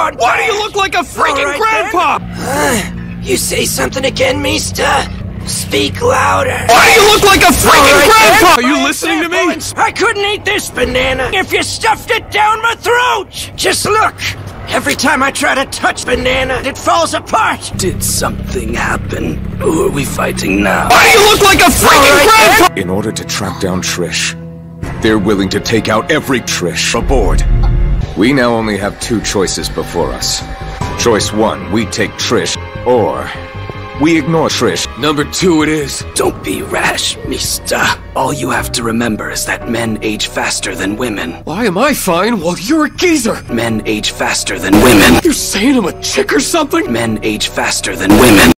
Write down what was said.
on. Why do you look like a freaking right, grandpa? Uh, you say something again, Mista? Speak louder. Why do you look like a freaking All right, grandpa? then. Are you listening to me? I couldn't eat this banana if you stuffed it down my throat. Just look. Every time I try to touch banana, it falls apart. Did something happen? Who are we fighting now? Why do you look like a freaking All right, grandpa? In order to track down Trish, they're willing to take out every Trish aboard. We now only have two choices before us. Choice one, we take Trish, or we ignore Trish. Number two it is. Don't be rash, Mista. All you have to remember is that men age faster than women. Why am I fine while you're a geezer? Men age faster than women. You're saying I'm a chick or something? Men age faster than women.